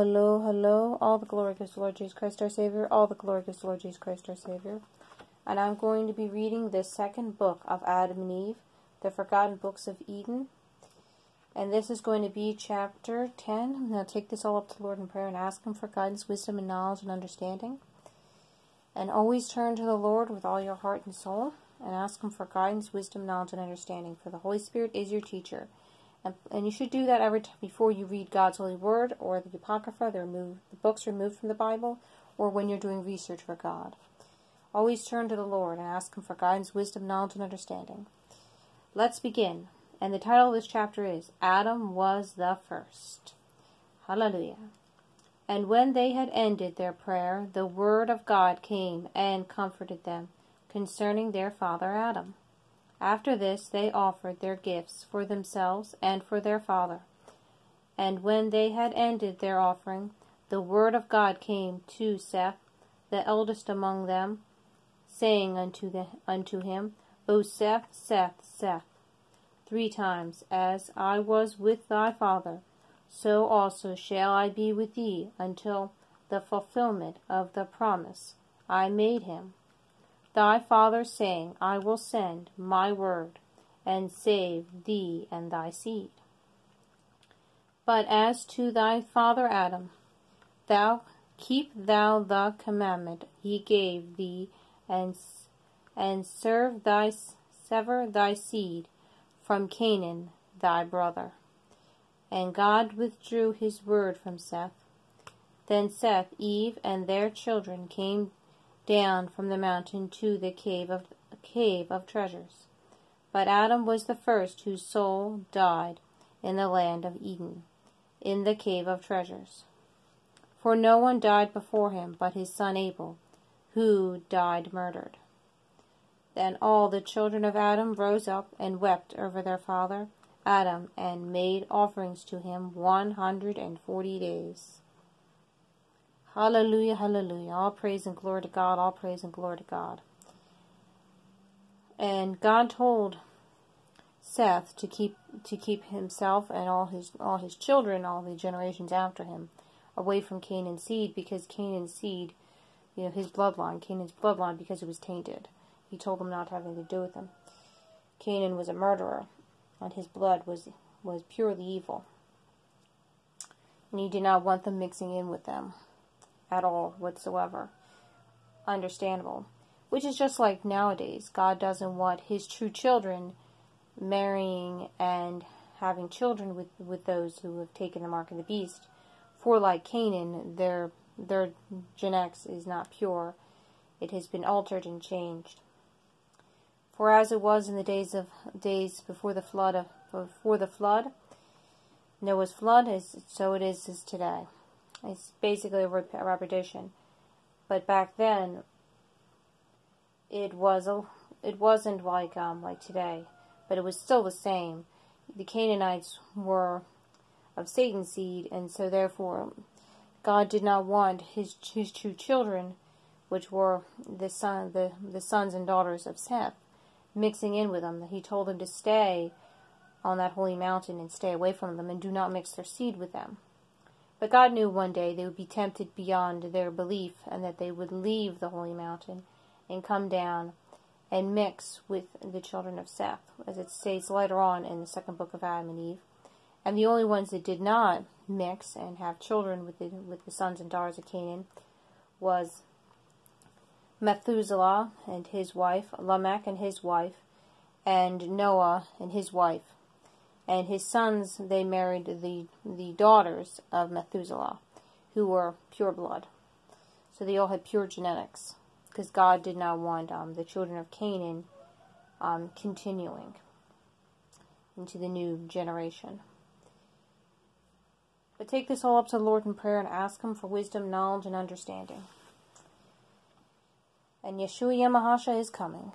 hello, hello. All the glory goes to Lord Jesus Christ our Savior. All the glory goes to Lord Jesus Christ our Savior. And I'm going to be reading the second book of Adam and Eve, the Forgotten Books of Eden. And this is going to be chapter 10. I'm going to take this all up to the Lord in prayer and ask Him for guidance, wisdom, and knowledge and understanding. And always turn to the Lord with all your heart and soul and ask Him for guidance, wisdom, knowledge, and understanding. For the Holy Spirit is your teacher. And, and you should do that every time before you read God's holy word or the Apocrypha, the, removed, the books removed from the Bible, or when you're doing research for God. Always turn to the Lord and ask Him for guidance, wisdom, knowledge, and understanding. Let's begin. And the title of this chapter is Adam was the first. Hallelujah. And when they had ended their prayer, the word of God came and comforted them concerning their father Adam. After this they offered their gifts for themselves and for their father. And when they had ended their offering, the word of God came to Seth, the eldest among them, saying unto, the, unto him, O Seth, Seth, Seth, three times, as I was with thy father, so also shall I be with thee until the fulfillment of the promise I made him thy father, saying, I will send my word, and save thee and thy seed. But as to thy father Adam, thou keep thou the commandment he gave thee, and and serve thy sever thy seed from Canaan thy brother. And God withdrew his word from Seth. Then Seth, Eve, and their children came down from the mountain to the cave of cave of treasures. But Adam was the first whose soul died in the land of Eden, in the cave of treasures. For no one died before him but his son Abel, who died murdered. Then all the children of Adam rose up and wept over their father Adam, and made offerings to him one hundred and forty days. Hallelujah, hallelujah. All praise and glory to God, all praise and glory to God. And God told Seth to keep to keep himself and all his all his children, all the generations after him, away from Canaan's seed because Canaan's seed, you know, his bloodline, Canaan's bloodline, because it was tainted. He told them not to have anything to do with him. Canaan was a murderer, and his blood was was purely evil. And he did not want them mixing in with them at all whatsoever. Understandable. Which is just like nowadays. God doesn't want his true children marrying and having children with, with those who have taken the mark of the beast. For like Canaan, their their genetics is not pure. It has been altered and changed. For as it was in the days of days before the flood of before the flood, Noah's flood is so it is, is today. It's basically a repetition. But back then, it was a, it wasn't like um like today, but it was still the same. The Canaanites were of Satan's seed, and so therefore, God did not want his his true children, which were the son the the sons and daughters of Seth, mixing in with them. He told them to stay on that holy mountain and stay away from them, and do not mix their seed with them. But God knew one day they would be tempted beyond their belief and that they would leave the holy mountain and come down and mix with the children of Seth, as it states later on in the second book of Adam and Eve. And the only ones that did not mix and have children with the, with the sons and daughters of Canaan was Methuselah and his wife, Lamech and his wife, and Noah and his wife and his sons they married the the daughters of Methuselah, who were pure blood. So they all had pure genetics, because God did not want um, the children of Canaan um, continuing into the new generation. But take this all up to the Lord in prayer and ask Him for wisdom, knowledge, and understanding. And Yeshua Yamahasha is coming.